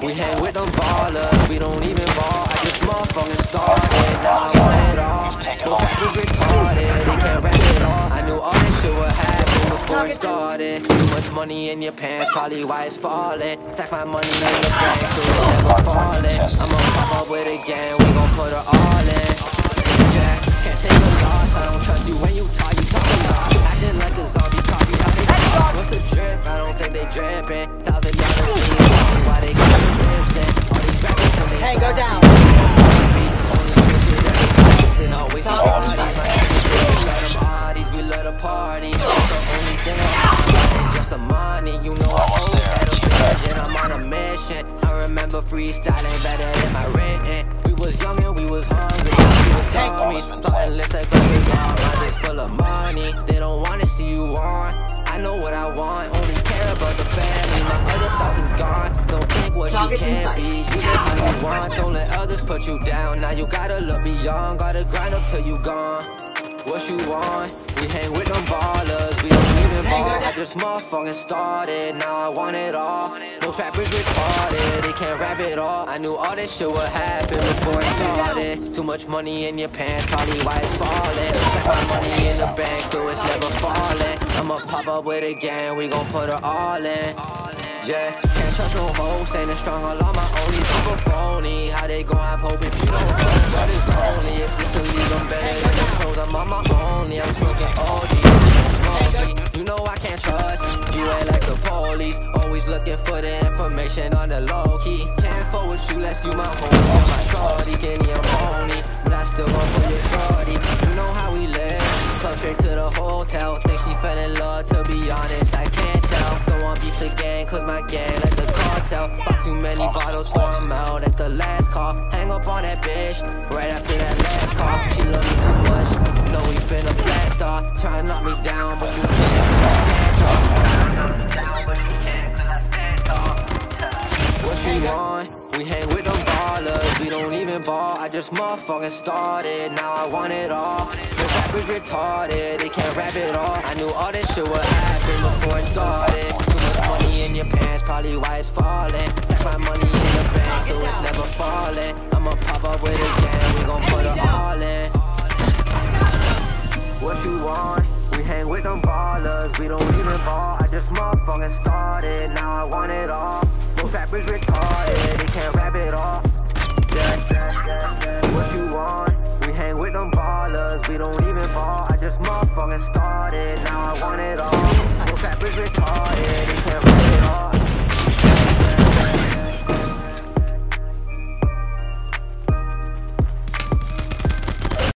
We hang with them ballers, we don't even ball. I just motherfucking started, now I want it all. Those rappers retarded, they can't rap it all. I knew all this shit would happen before it started. Too much money in your pants, probably why it's falling. Stack my money in the bank, so it's never falling. I'ma pop up with it again, we gon' put her all in. Yeah, can't take a loss, I don't trust you when you talk, you talk a lot. Acting like a zombie how they. What's the drip? I don't think they drippin'. Thousand dollars, rappers Hey, go down. freestyling better than my written. We was young and we was hungry. People tell Target's in can't sight. be. You live how you want. Don't let others put you down. Now you gotta look beyond. Gotta grind up till you gone. What you want? We hang with them ballers. We don't even ball. I just motherfucking started. Now I want it all. Those trappers retarded. They can't rap it all. I knew all this shit would happen before it started. Too much money in your pants. Probably why it's falling. Stack my money in the bank so it's never falling. I'ma pop up with a gang, We gon' put her all in. Yeah, can't trust no hoes, standing strong all on my own. These people phony, how they gon' have hope if you don't know what is only. If this will leave them better than the pros, I'm on my only. I'm smoking OG, smoky. You know I can't trust, you ain't like the police. Always looking for the information on the low key. Can't with you unless you my homie. Oh my shorty, skinny, I'm phony. But I still want for your shorty. You know how we live, club straight to the hotel. Think she fell in love, to be honest, the gang, cause my gang like the cartel. Bought too many bottles, pour 'em out at the last call. Hang up on that bitch, right after that last call. She love me too much, know we finna blast off. Try to knock me down, but you can't. What you want? We hang with them ballers, we don't even ball. I just motherfucking started, now I want it all. Rappers retarded, they can't rap it all. I knew all this shit would happen before it started in your pants, probably why it's falling. That's my money in the bank, so it's never falling. I'ma pop up with a gang, we gon' put it all in. What you want? We hang with them ballers, we don't even ball. I just motherfucking started, now I want it all. No rappers retarded, they can't rap it all. Yeah, yeah.